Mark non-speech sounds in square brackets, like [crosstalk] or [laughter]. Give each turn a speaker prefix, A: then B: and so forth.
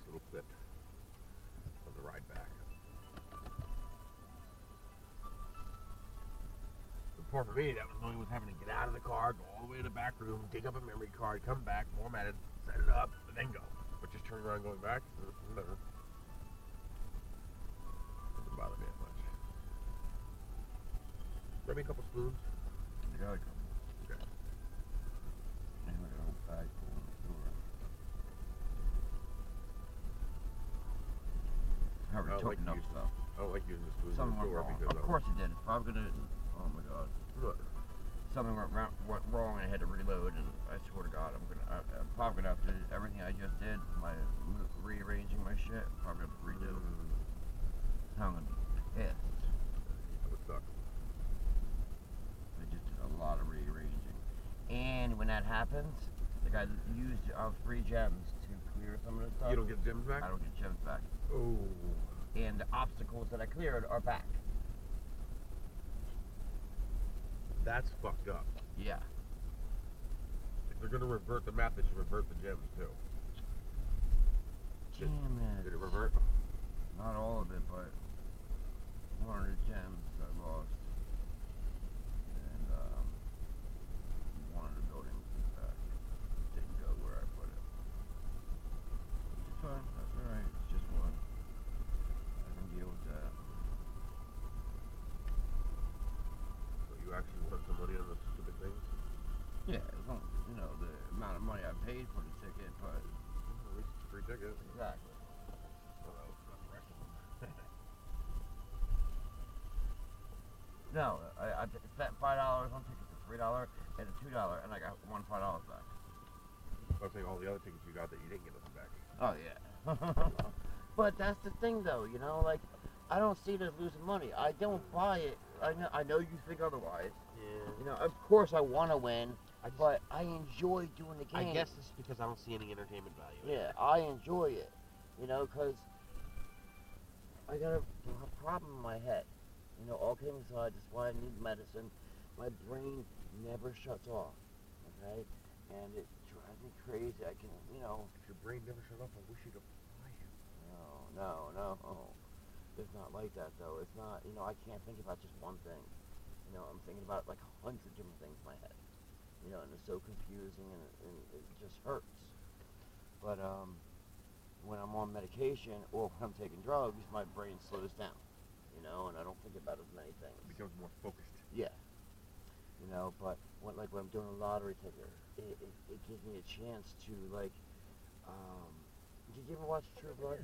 A: nice little clip of the ride back. The part for me that was annoying was having to get out of the car, go all the way to the back room, dig up a memory card, come back, format it, set it up, and then go. But just turning around going back, whatever. Doesn't bother me that much. Grab me a couple spoons.
B: You got a couple.
A: Okay.
B: And we got a whole bag full in the store. I
A: don't like using-
B: stuff.
A: I don't like using the spoons
B: Something went wrong. Of course it did. If I'm gonna, oh my god,
A: Look,
B: something went, wrong, went wrong and I had to reload. And I swear to God, I'm gonna, I, I'm probably gonna have to do everything I just did, my rearranging my shit. Probably have to redo.
A: mm,
B: I'm gonna be pissed.
A: that would suck.
B: I just did a lot of rearranging. And when that happens, like I used uh, three gems to clear some of the stuff.
A: You don't get gems back?
B: I don't get gems back.
A: Oh.
B: And the obstacles that I cleared are back.
A: That's fucked up.
B: Yeah.
A: If they're gonna revert the map, they should revert the gems too
B: Damn it.
A: Did it revert?
B: Not all of it, but one of the gems I lost. And um, one of the buildings is back. Didn't go where I put it. Which is fine. That's alright. It's just one. I can deal with that.
A: So you some money on those stupid things?
B: Yeah, as long you know the amount of money I paid for the ticket, but
A: Well, at least it's a free ticket.
B: exactly.
A: Although, not the rest of them.
B: No, I, I spent five dollars on tickets, a three dollar and a two dollar, and I got one five dollars back.
A: I was saying all the other tickets you got that you didn't get nothing back.
B: Oh yeah. [laughs] but that's the thing, though. You know, like I don't see it as losing money. I don't buy it. I know. I know you think otherwise.
A: Yeah.
B: You know, of course I want to win,
A: I just,
B: but I enjoy doing the game.
A: I guess it's because I don't see any entertainment value. it.
B: Yeah, I enjoy it. You know, because I got a, a problem in my head. You know, all kidding aside, that's why I need medicine. My brain never shuts off. Okay, and it drives me crazy. I can, you know,
A: If your brain never shut off, I wish you could fly you.
B: No, no, no. It's not like that though. It's not. You know, I can't think about just one thing. You know, I'm thinking about like a hundred different things in my head. You know, and it's so confusing and, and it just hurts. But um, when I'm on medication or when I'm taking drugs, my brain slows down. You know, and I don't think about as many things.
A: It becomes more focused.
B: Yeah. You know, but when, like when I'm doing a lottery ticket, it, it, it gives me a chance to like. Um, did you ever watch True Blood?